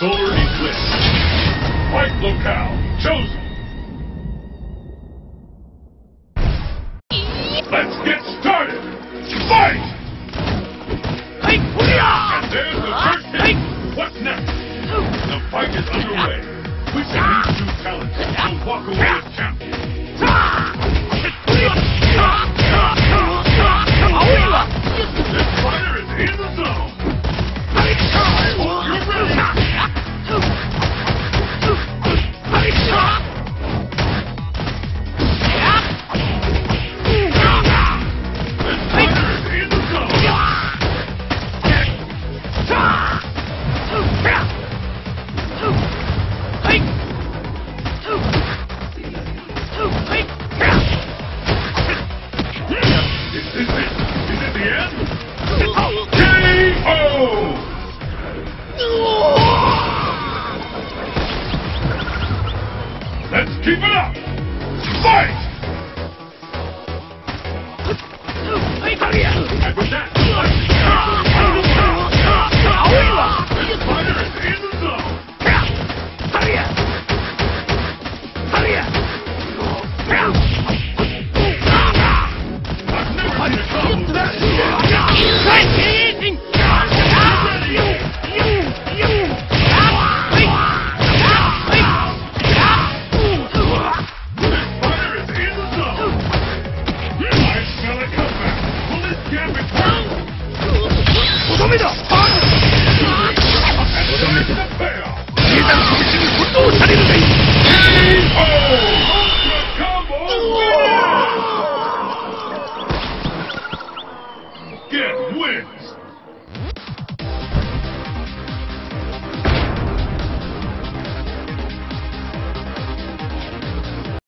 Solar Eclipse. Fight locale chosen. Let's get started. Fight! And there's the first hit. What's next? The fight is underway. Which of these two talents will walk away as champion? Is it the end? K.O. Let's keep it up. Fight! And with that, とどめだ。